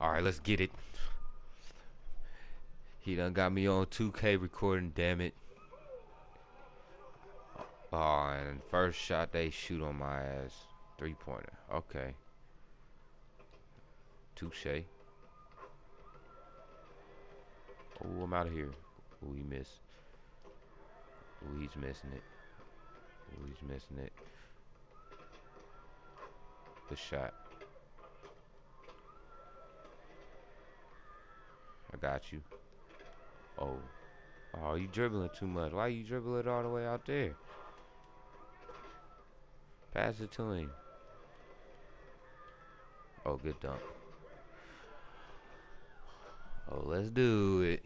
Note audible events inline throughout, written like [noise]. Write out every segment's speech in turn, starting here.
Alright, let's get it. He done got me on 2K recording, damn it. Oh, and first shot they shoot on my ass. Three pointer. Okay. Touche. Oh, I'm out of here. Oh, he missed. Oh, he's missing it. Oh, he's missing it. The shot. I got you. Oh. Oh, you dribbling too much. Why you dribble it all the way out there? Pass it to him. Oh, good dunk. Oh, let's do it.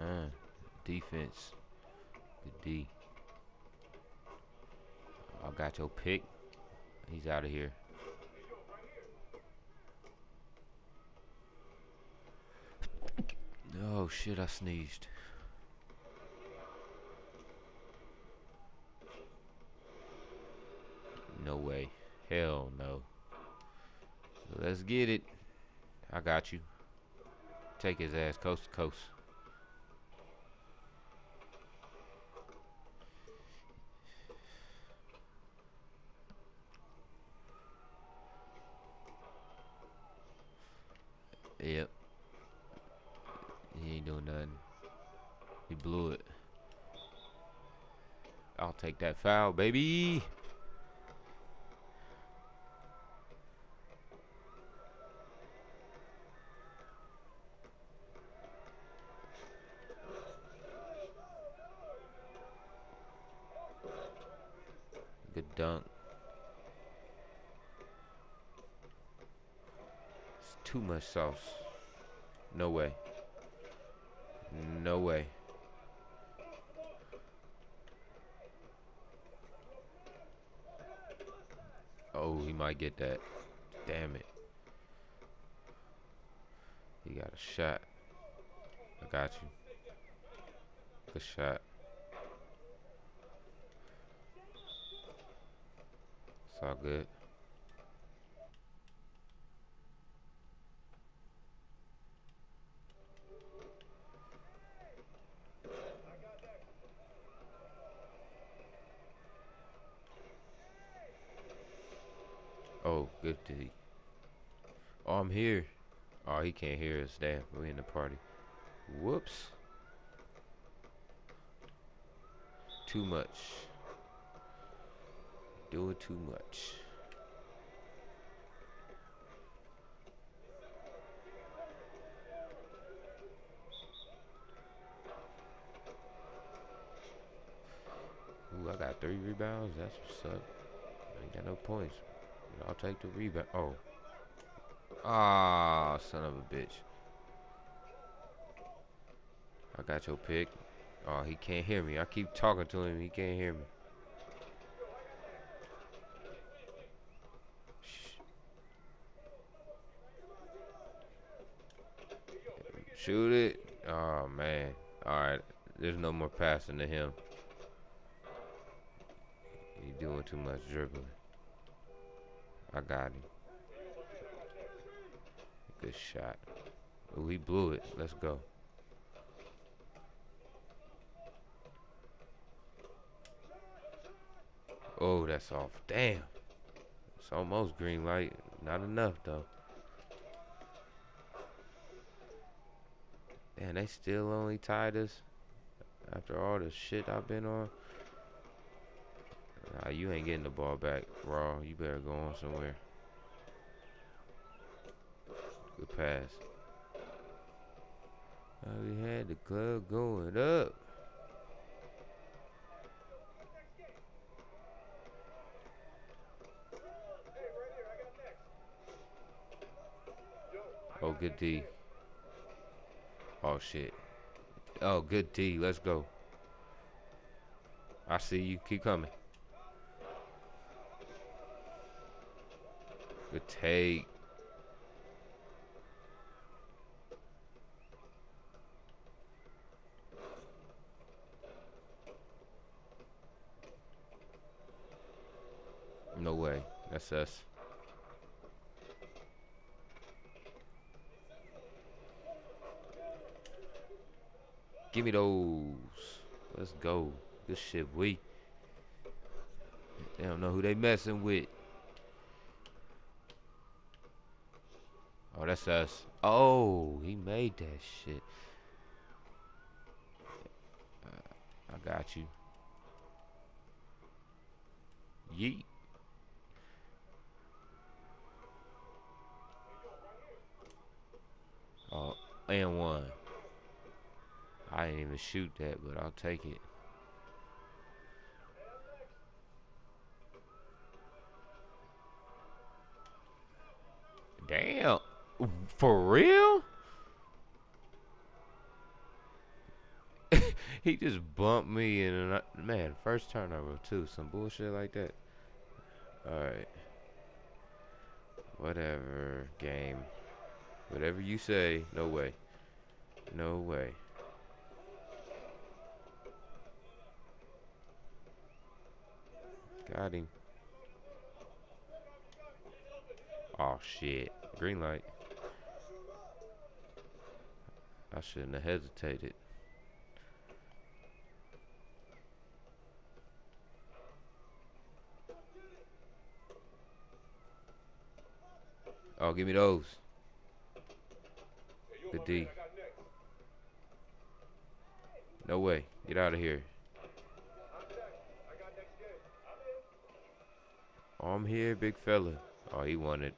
Uh, defense. Good D. Got your pick. He's out of here. Oh shit, I sneezed. No way. Hell no. Let's get it. I got you. Take his ass coast to coast. Yep. He ain't doing nothing. He blew it. I'll take that foul, baby. Good dunk. It's too much sauce. No way. No way. Oh, he might get that. Damn it. He got a shot. I got you. Good shot. It's all good. Oh, good D. Oh, I'm here. Oh, he can't hear us. Damn, we in the party. Whoops. Too much. Doing too much. Ooh, I got three rebounds. That's what's up. I ain't got no points. I'll take the rebound. Oh. Ah, son of a bitch. I got your pick. Oh, he can't hear me. I keep talking to him. He can't hear me. Shoot it. Oh, man. Alright. There's no more passing to him. He's doing too much dribbling. I got him. Good shot. We blew it. Let's go. Oh, that's off. Damn. It's almost green light. Not enough, though. And they still only tied us after all the shit I've been on. Nah, you ain't getting the ball back, Raw. You better go on somewhere. Good pass. Oh, we had the club going up. Oh, good D. Oh, shit. Oh, good D. Let's go. I see you. Keep coming. Good take. Us. Give me those. Let's go. This shit we. They don't know who they messing with. Oh, that's us. Oh, he made that shit. Uh, I got you. Yeet. Oh, and one. I didn't even shoot that, but I'll take it. Damn. For real? [laughs] he just bumped me and man, first turnover too. Some bullshit like that. Alright. Whatever, game. Whatever you say, no way. No way. Got him. Oh shit. Green light. I shouldn't have hesitated. Oh, give me those. The D. No way. Get out of here. Oh, I'm here, big fella. Oh, he wanted.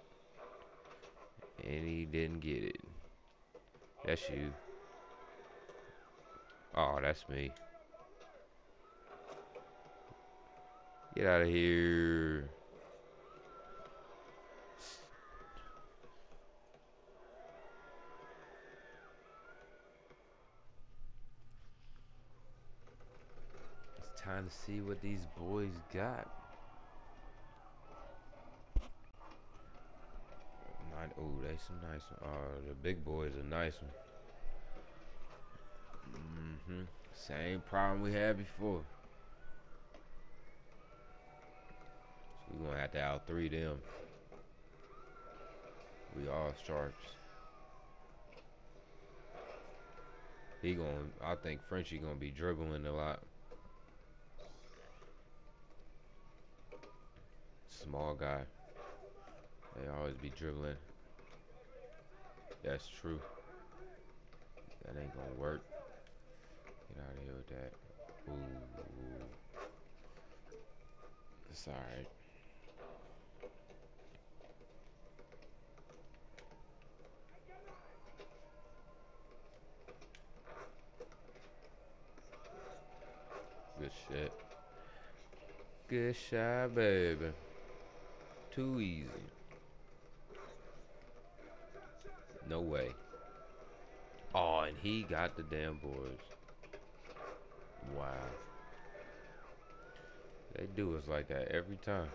And he didn't get it. That's you. Oh, that's me. Get out of here. To see what these boys got. Oh, they some nice one. Uh, the big boys a nice one. Mm-hmm. Same problem we had before. So we're gonna have to out three them. We all sharps. He going I think Frenchie gonna be dribbling a lot. Small guy. They always be dribbling. That's true. That ain't gonna work. Get out of here with that. Ooh. It's alright. Good shit. Good shot, baby. Too easy. No way. Oh, and he got the damn boards. Wow. They do us like that every time.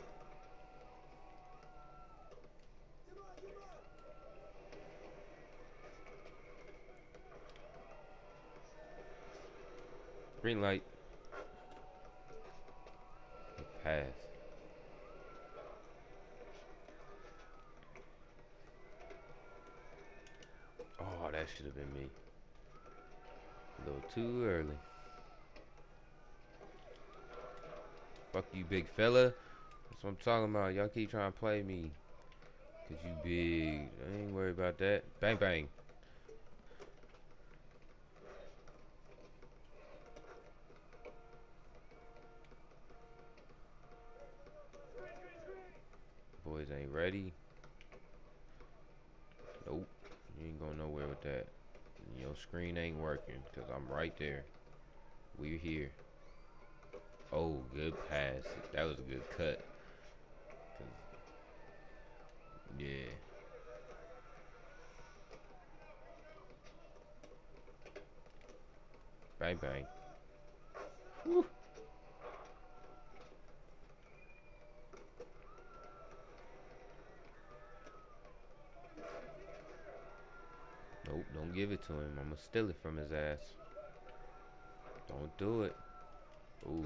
Green light. Pass. Oh, that should have been me. A little too early. Fuck you, big fella. That's what I'm talking about. Y'all keep trying to play me. Cause you big. I ain't worried about that. Bang, bang. Boys ain't ready. Nope. You ain't going nowhere with that. Your screen ain't working because I'm right there. We're here. Oh, good pass. That was a good cut. Yeah. Bang, bang. Whew. Nope, don't give it to him. I'm gonna steal it from his ass. Don't do it. Ooh.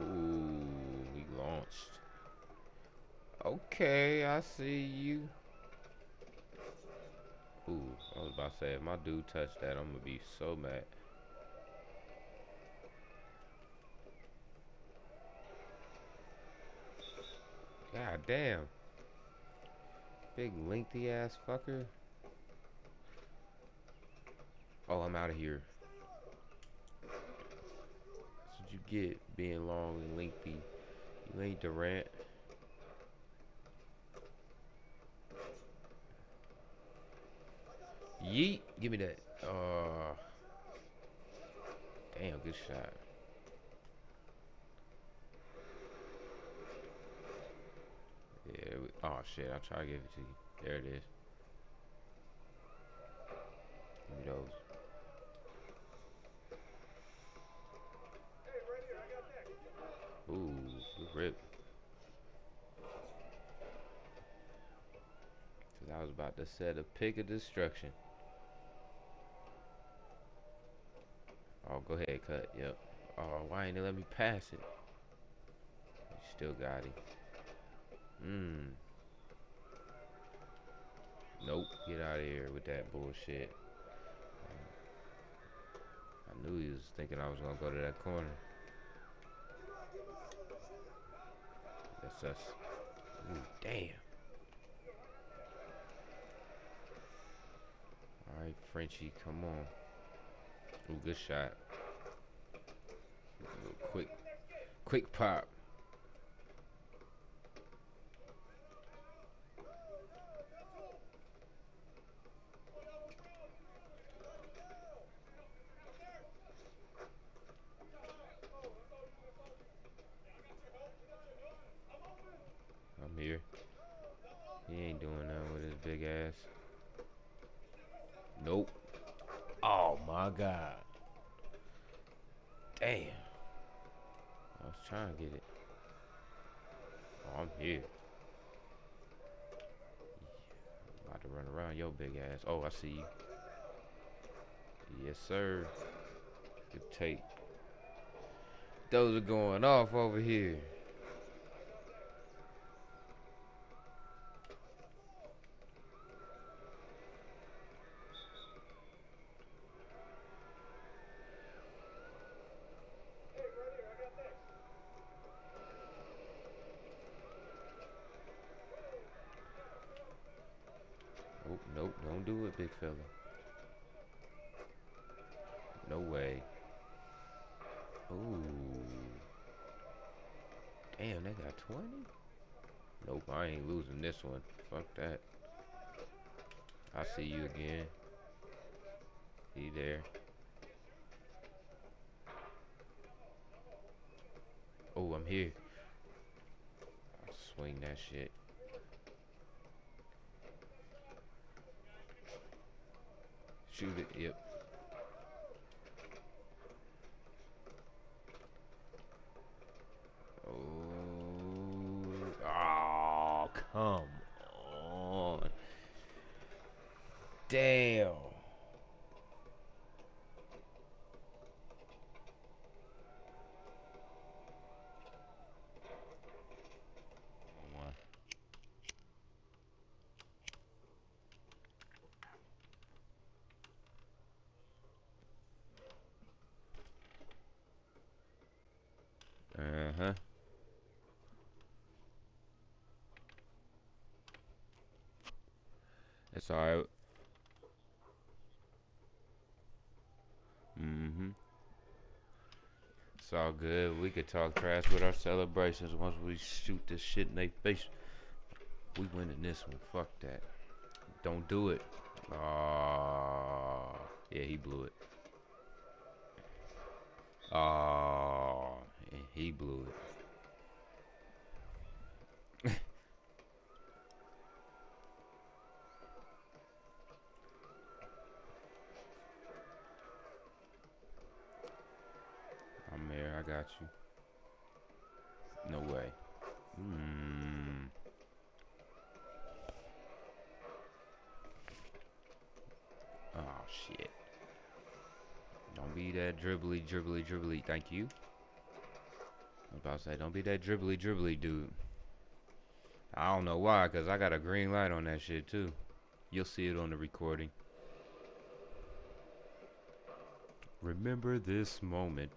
Ooh. He launched. Okay, I see you. Ooh, I was about to say, if my dude touched that, I'm gonna be so mad. God damn. Big lengthy ass fucker. Oh, I'm out of here. That's what you get being long and lengthy. You ain't Durant. Yeet. Give me that. Uh, damn, good shot. Yeah. We, oh shit. I'll try to give it to you. There it is. Give me those. Ooh, good rip. Cause I was about to set a pick of destruction. Oh, go ahead, cut. Yep. Oh, why ain't they let me pass it? Still got him. Mmm. Nope. Get out of here with that bullshit. I knew he was thinking I was gonna go to that corner. That's us. Ooh, damn. Alright, Frenchie, come on. Ooh, good shot. Quick, quick pop. I'm here. He ain't doing nothing with his big ass. Nope. Oh my god. Damn. I get it. Oh, I'm here. About to run around your big ass. Oh, I see you. Yes, sir. Good take. Those are going off over here. Nope, nope, don't No way. Ooh. Damn, they got 20? Nope, I ain't losing this one. Fuck that. I see you again. He there. Oh, I'm here. I'll swing that shit. Shoot it, yep. Oh, oh, come on. Damn. One. Uh-huh. Alright. Mm-hmm. It's all good. We could talk trash with our celebrations once we shoot this shit in their face. We winning this one. Fuck that. Don't do it. Oh, yeah, he blew it. Oh, he blew it. I'm there. I got you. No way. Hmm. Oh shit. Don't be that dribbly, dribbly, dribbly. Thank you. I was about to say, don't be that dribbly, dribbly dude. I don't know why, because I got a green light on that shit too. You'll see it on the recording. Remember this moment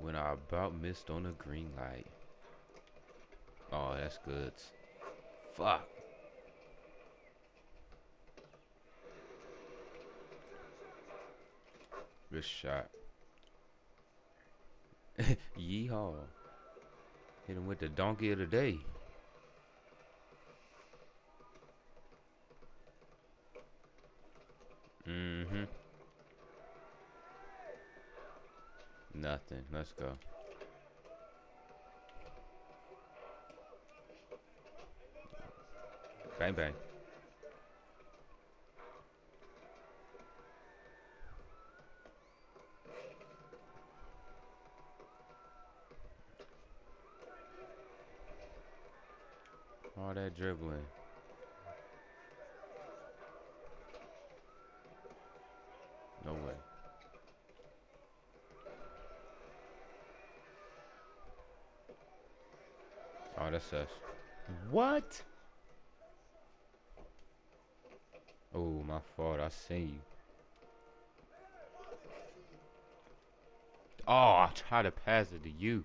when I about missed on a green light. Oh, that's good. Fuck. Good shot. [laughs] Yeehaw. Hit him with the donkey of the day. Mm-hmm. Nothing. Let's go. Bang bang. All that dribbling. No way. Us. What? Oh, my fault. I seen you. Oh, I tried to pass it to you.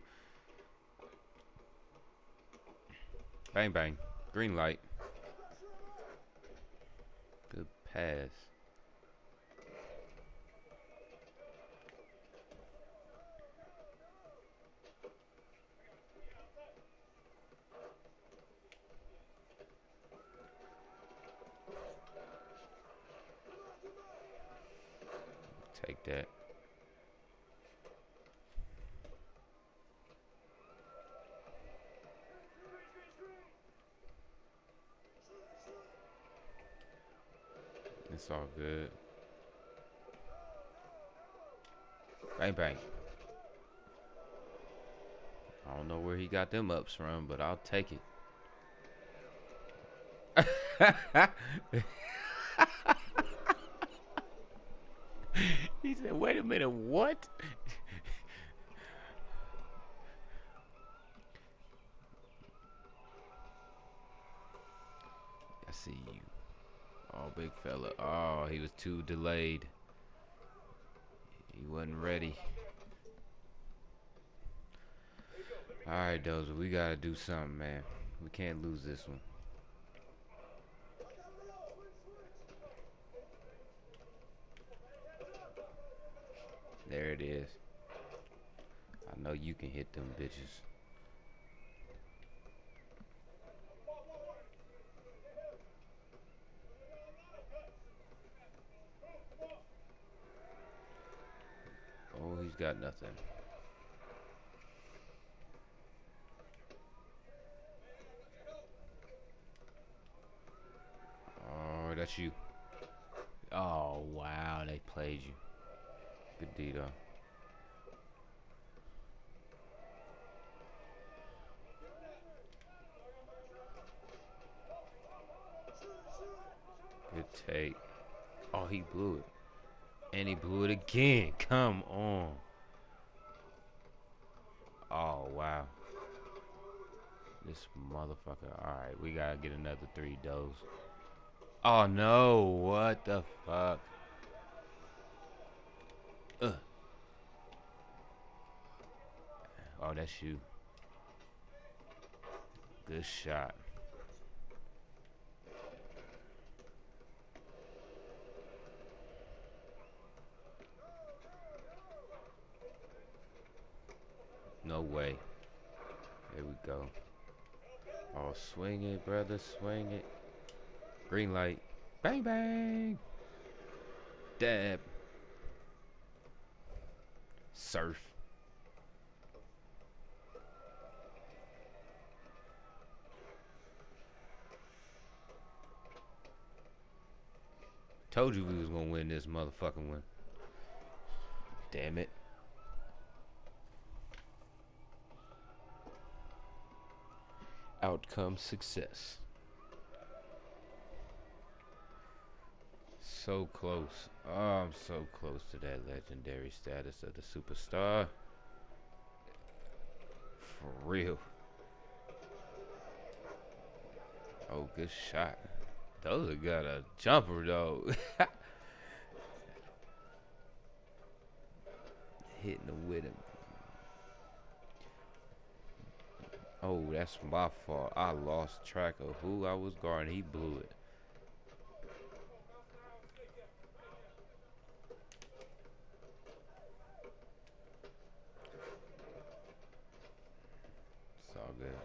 Bang, bang. Green light. Good pass. Take that. It's all good. Bang bang. I don't know where he got them ups from, but I'll take it. [laughs] he said, wait a minute, what? I see you. Oh, big fella. Oh, he was too delayed. He wasn't ready. Alright, Dozer, we gotta do something, man. We can't lose this one. There it is. I know you can hit them bitches. He's got nothing. Oh, that's you. Oh, wow, they played you. Good Dito. Good take. Oh, he blew it. And he blew it again. Come on. Oh, wow. This motherfucker. Alright, we gotta get another three dose. Oh, no. What the fuck? Ugh. Oh, that's you. Good shot. No way. There we go. Oh, swing it, brother. Swing it. Green light. Bang, bang. Dab. Surf. Told you we was gonna win this motherfucking one. Damn it. Outcome success. So close. Oh, I'm so close to that legendary status of the superstar. For real. Oh, good shot. Dozer got a jumper though. [laughs] Hitting the with him. Oh, that's my fault. I lost track of who I was guarding. He blew it. It's all good.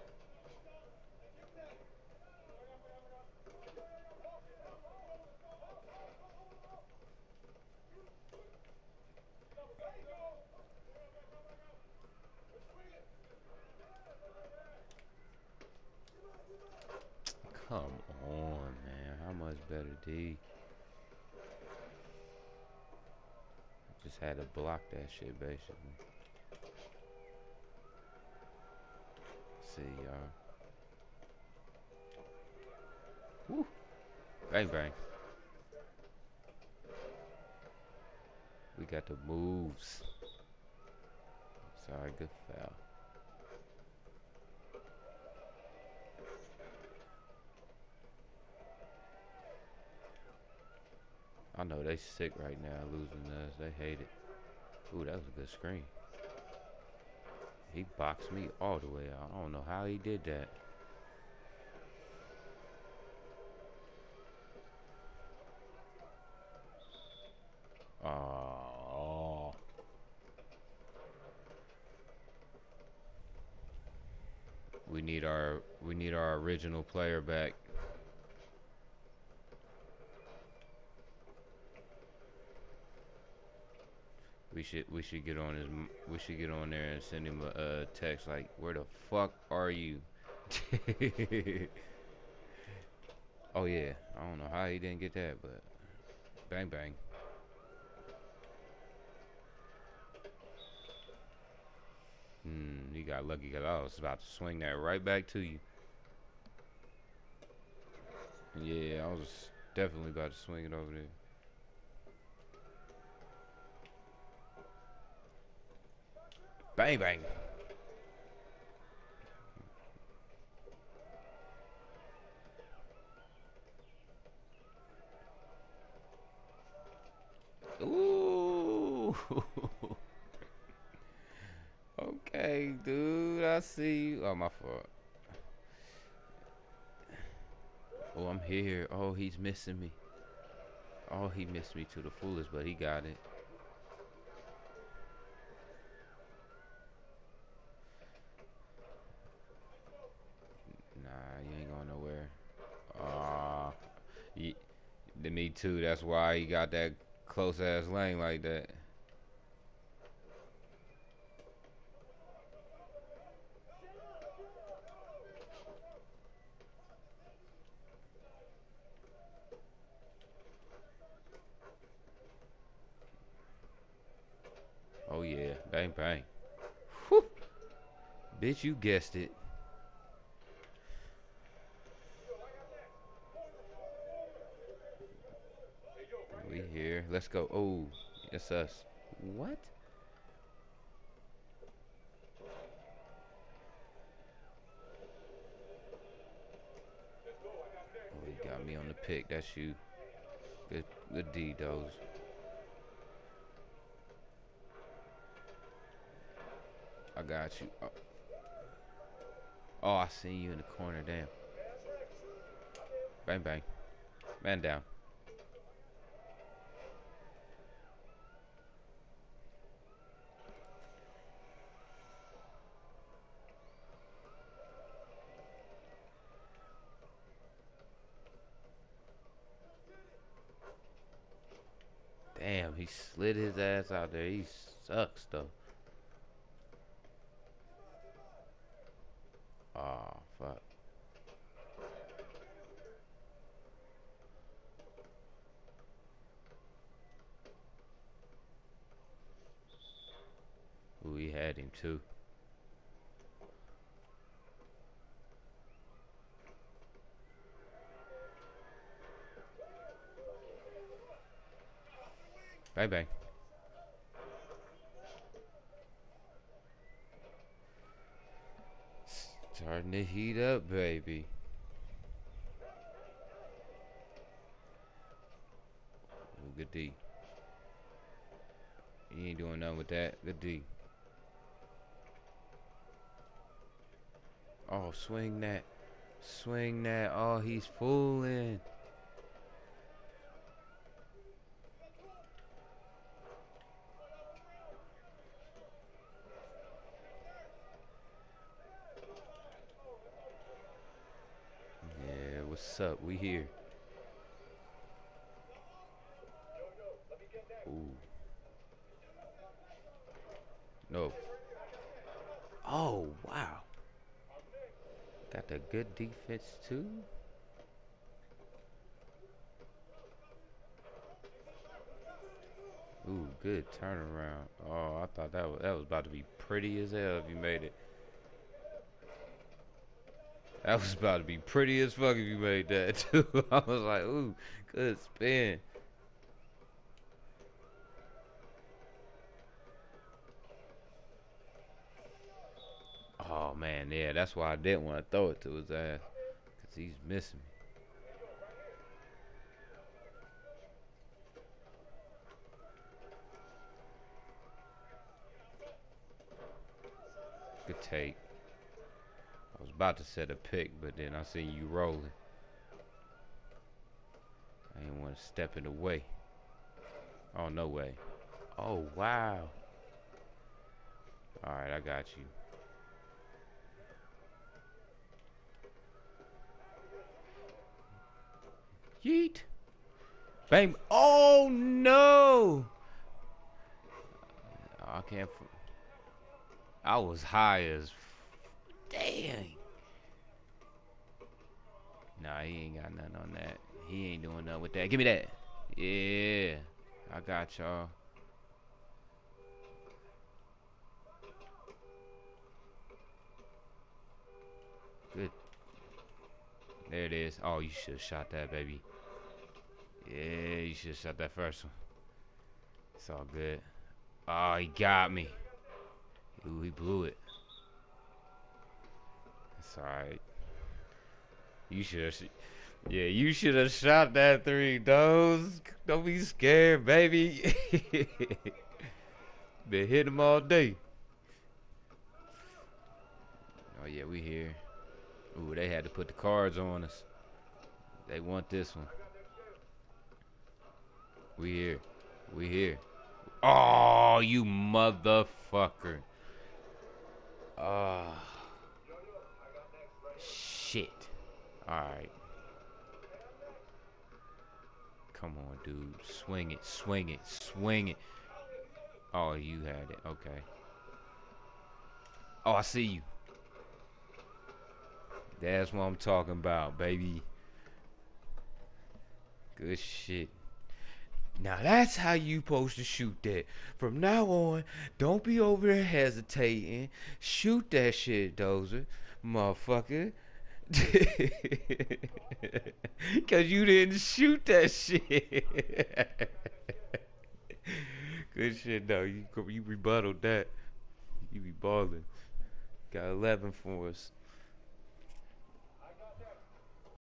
Come on, man. How much better D? Just had to block that shit, basically. See, y'all. Woo. Bang, bang. We got the moves. Sorry, good foul. I know they sick right now losing us. They hate it. Ooh, that was a good screen. He boxed me all the way out. I don't know how he did that. Oh. We need our we need our original player back. Should we should get on his we should get on there and send him a, a text like where the fuck are you? [laughs] oh yeah, I don't know how he didn't get that, but bang bang. Hmm, you got lucky because I was about to swing that right back to you. Yeah, I was definitely about to swing it over there. Bang bang. Ooh. [laughs] okay, dude. I see you. Oh, my fault. Oh, I'm here. Oh, he's missing me. Oh, he missed me to the fullest, but he got it. Nah, you ain't going nowhere. Ah, uh, me too. That's why he got that close ass lane like that. Oh yeah, bang bang. Whew. Bitch, you guessed it. We here. Let's go. Oh, it's us. What? Oh, he got me on the pick. That's you. Good, good D, Dozer. I got you. Oh. oh, I seen you in the corner. Damn. Bang, bang. Man down. Damn, he slid his ass out there. He sucks, though. Oh, fuck. Ooh, he had him, too. Bye bye. Starting to heat up, baby. Ooh, good D. You ain't doing nothing with that. Good D. Oh, swing that. Swing that. Oh, he's fooling. What's up? We here. Ooh. No. Oh, wow. Got the good defense too. Ooh, good turnaround. Oh, I thought that was that was about to be pretty as hell if you made it. That was about to be pretty as fuck if you made that [laughs] too. I was like, ooh, good spin. Oh man, yeah, that's why I didn't want to throw it to his ass. Cause he's missing me. Good take. I was about to set a pick, but then I seen you rolling. I didn't want to step in the way. Oh, no way. Oh, wow. Alright, I got you. Yeet. Bang. Oh, no. I can't. I was high as. Dang. Nah, he ain't got nothing on that. He ain't doing nothing with that. Give me that. Yeah. I got y'all. Good. There it is. Oh, you should have shot that, baby. Yeah, you should have shot that first one. It's all good. Oh, he got me. Ooh, he blew it. It's alright. You should have. Yeah, you should have shot that three, Dozer. Don't be scared, baby. [laughs] Been hitting him all day. Oh yeah, we here. Ooh, they had to put the cards on us. They want this one. We here. We here. Oh, you motherfucker. Ah. Shit. Alright. Come on, dude. Swing it, swing it, swing it. Oh, you had it. Okay. Oh, I see you. That's what I'm talking about, baby. Good shit. Now that's how you supposed to shoot that. From now on, don't be over there hesitating. Shoot that shit, Dozer. Motherfucker. [laughs] Cause you didn't shoot that shit. [laughs] Good shit though. You you rebutted that. You be balling. Got 11 for us.